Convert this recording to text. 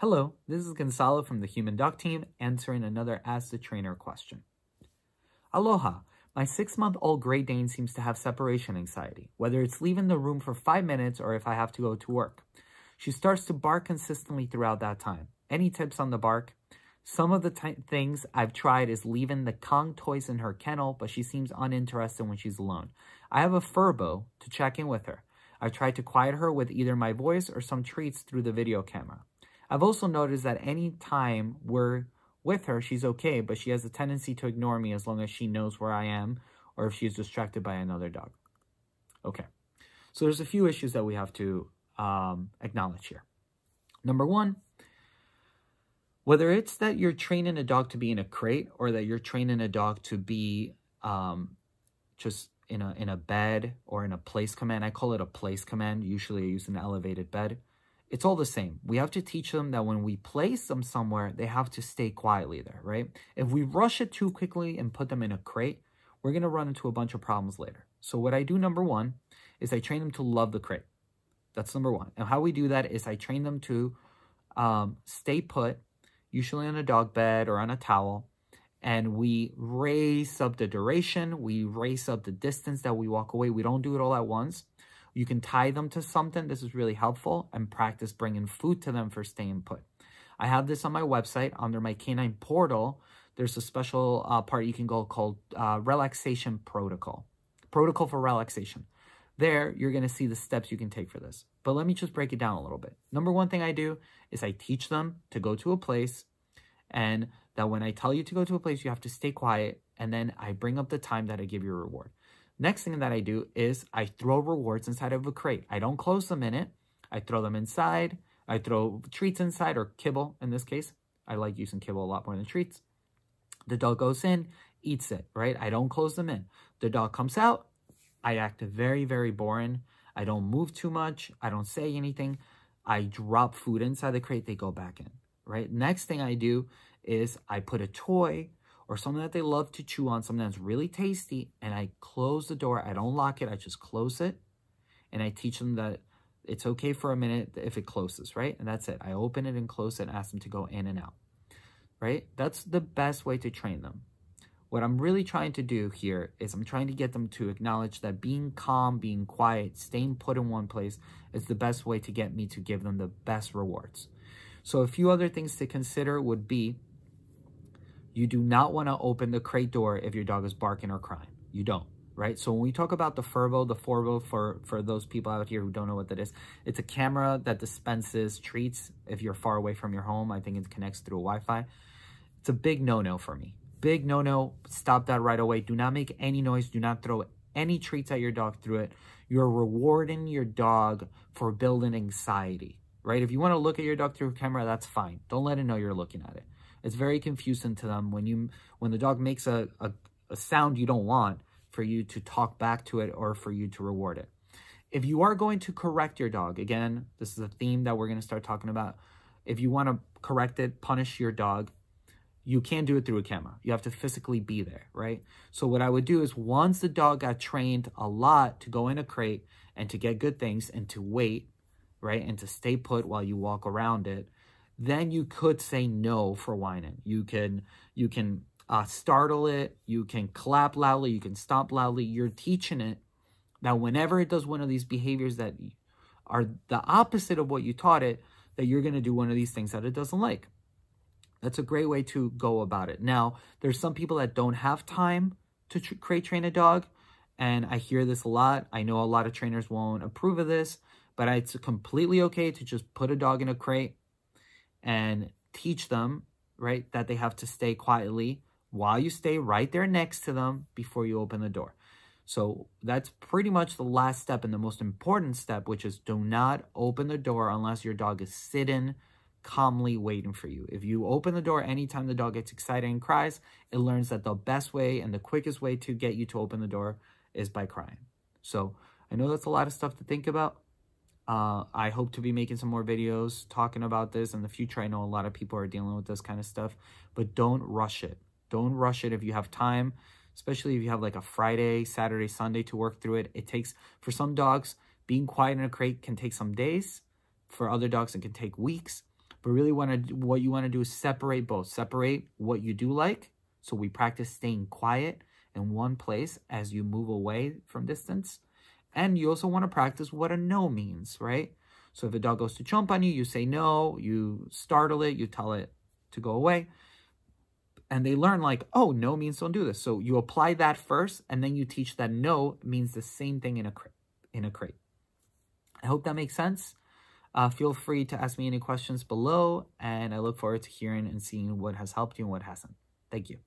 Hello, this is Gonzalo from the Human Dog Team answering another Ask the Trainer question. Aloha, my six-month-old Great Dane seems to have separation anxiety, whether it's leaving the room for five minutes or if I have to go to work. She starts to bark consistently throughout that time. Any tips on the bark? Some of the things I've tried is leaving the Kong toys in her kennel, but she seems uninterested when she's alone. I have a Furbo to check in with her. I've tried to quiet her with either my voice or some treats through the video camera. I've also noticed that any time we're with her, she's okay, but she has a tendency to ignore me as long as she knows where I am or if she's distracted by another dog. Okay, so there's a few issues that we have to um, acknowledge here. Number one, whether it's that you're training a dog to be in a crate or that you're training a dog to be um, just in a in a bed or in a place command, I call it a place command. Usually I use an elevated bed. It's all the same. We have to teach them that when we place them somewhere, they have to stay quietly there, right? If we rush it too quickly and put them in a crate, we're going to run into a bunch of problems later. So what I do, number one, is I train them to love the crate. That's number one. And how we do that is I train them to um, stay put, usually on a dog bed or on a towel, and we race up the duration, we race up the distance that we walk away. We don't do it all at once. You can tie them to something. This is really helpful and practice bringing food to them for staying put. I have this on my website under my canine portal. There's a special uh, part you can go called uh, relaxation protocol, protocol for relaxation. There, you're going to see the steps you can take for this. But let me just break it down a little bit. Number one thing I do is I teach them to go to a place and that when I tell you to go to a place, you have to stay quiet. And then I bring up the time that I give you a reward. Next thing that I do is I throw rewards inside of a crate. I don't close them in it. I throw them inside. I throw treats inside or kibble in this case. I like using kibble a lot more than treats. The dog goes in, eats it, right? I don't close them in. The dog comes out. I act very, very boring. I don't move too much. I don't say anything. I drop food inside the crate. They go back in, right? Next thing I do is I put a toy or something that they love to chew on, something that's really tasty, and I close the door. I don't lock it. I just close it, and I teach them that it's okay for a minute if it closes, right? And that's it. I open it and close it and ask them to go in and out, right? That's the best way to train them. What I'm really trying to do here is I'm trying to get them to acknowledge that being calm, being quiet, staying put in one place is the best way to get me to give them the best rewards. So a few other things to consider would be you do not want to open the crate door if your dog is barking or crying. You don't, right? So when we talk about the Furbo, the Furbo, for, for those people out here who don't know what that is, it's a camera that dispenses treats if you're far away from your home. I think it connects through a Wi-Fi. It's a big no-no for me. Big no-no. Stop that right away. Do not make any noise. Do not throw any treats at your dog through it. You're rewarding your dog for building anxiety, right? If you want to look at your dog through a camera, that's fine. Don't let it know you're looking at it. It's very confusing to them when you when the dog makes a, a, a sound you don't want for you to talk back to it or for you to reward it. If you are going to correct your dog, again, this is a theme that we're going to start talking about. If you want to correct it, punish your dog, you can't do it through a camera. You have to physically be there, right? So what I would do is once the dog got trained a lot to go in a crate and to get good things and to wait, right? And to stay put while you walk around it, then you could say no for whining. You can you can uh, startle it, you can clap loudly, you can stomp loudly. You're teaching it that whenever it does one of these behaviors that are the opposite of what you taught it, that you're going to do one of these things that it doesn't like. That's a great way to go about it. Now, there's some people that don't have time to tr crate train a dog, and I hear this a lot. I know a lot of trainers won't approve of this, but it's completely okay to just put a dog in a crate and teach them, right, that they have to stay quietly while you stay right there next to them before you open the door. So that's pretty much the last step and the most important step, which is do not open the door unless your dog is sitting calmly waiting for you. If you open the door anytime the dog gets excited and cries, it learns that the best way and the quickest way to get you to open the door is by crying. So I know that's a lot of stuff to think about. Uh, I hope to be making some more videos talking about this in the future. I know a lot of people are dealing with this kind of stuff, but don't rush it. Don't rush it if you have time, especially if you have like a Friday, Saturday, Sunday to work through it. It takes, for some dogs, being quiet in a crate can take some days. For other dogs, it can take weeks. But really want to what you want to do is separate both. Separate what you do like. So we practice staying quiet in one place as you move away from distance. And you also want to practice what a no means, right? So if a dog goes to jump on you, you say no, you startle it, you tell it to go away. And they learn like, oh, no means don't do this. So you apply that first, and then you teach that no means the same thing in a crate. In a crate. I hope that makes sense. Uh, feel free to ask me any questions below, and I look forward to hearing and seeing what has helped you and what hasn't. Thank you.